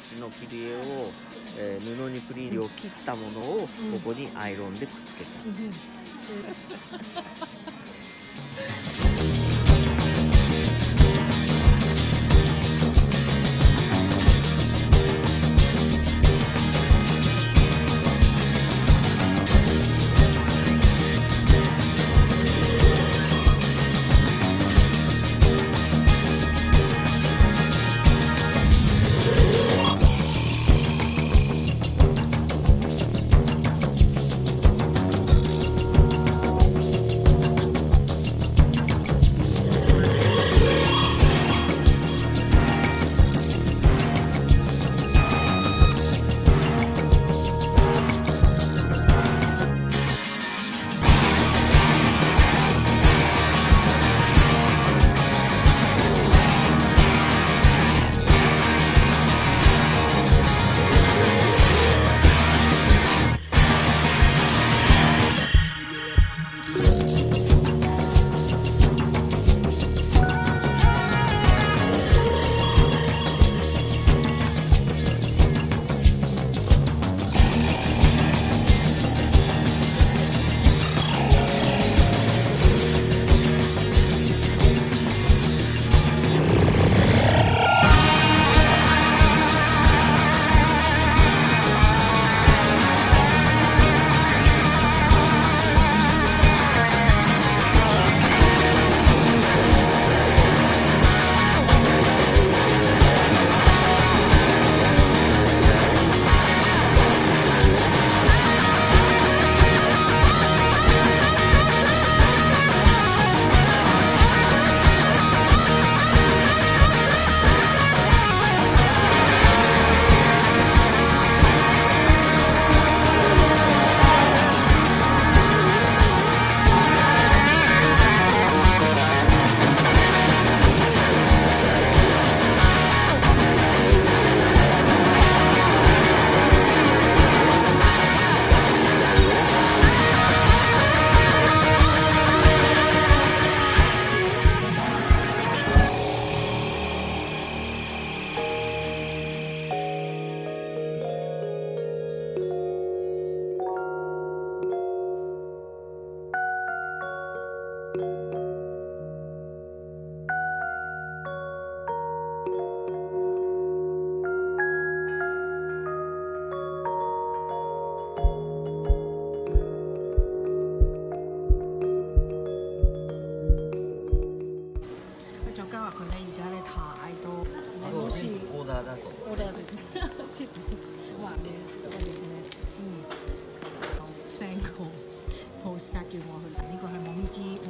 牛の切り絵を、えー布にプリーリを切ったものをここにアイロンでくっつけた、オーダーだと我哋ですね，即係畫嘅我哋先嗯，成個 postcard 叫我去，呢個係網之網